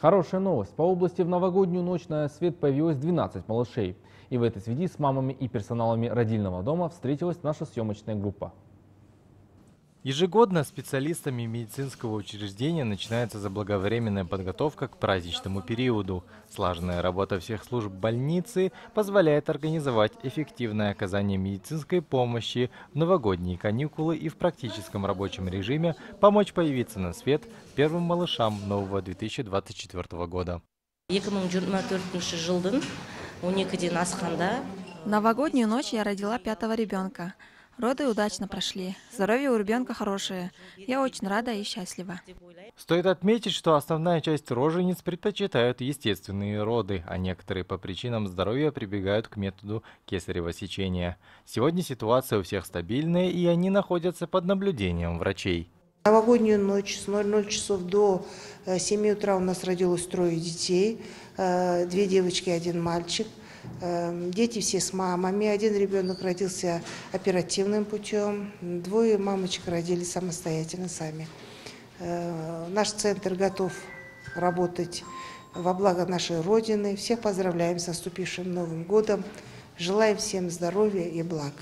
Хорошая новость. По области в новогоднюю ночь на свет появилось 12 малышей. И в этой связи с мамами и персоналами родильного дома встретилась наша съемочная группа. Ежегодно специалистами медицинского учреждения начинается заблаговременная подготовка к праздничному периоду. Слаженная работа всех служб больницы позволяет организовать эффективное оказание медицинской помощи в новогодние каникулы и в практическом рабочем режиме помочь появиться на свет первым малышам нового 2024 года. Новогоднюю ночь я родила пятого ребенка. Роды удачно прошли. Здоровье у ребенка хорошее. Я очень рада и счастлива. Стоит отметить, что основная часть рожениц предпочитают естественные роды, а некоторые по причинам здоровья прибегают к методу кесарево сечения. Сегодня ситуация у всех стабильная, и они находятся под наблюдением врачей. Новогоднюю ночь с 00 часов до 7 э, утра у нас родилось трое детей. Э, две девочки, один мальчик. Эм, дети все с мамами. Один ребенок родился оперативным путем. Двое мамочек родились самостоятельно сами. Э, наш центр готов работать во благо нашей Родины. Всех поздравляем с наступившим Новым годом. Желаем всем здоровья и благ.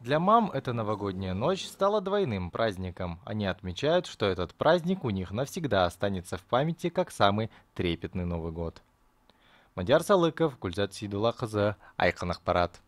Для мам эта новогодняя ночь стала двойным праздником. Они отмечают, что этот праздник у них навсегда останется в памяти как самый трепетный Новый год. Мадияр салыков гүлзат сейдуллақызы айқын ақпарат.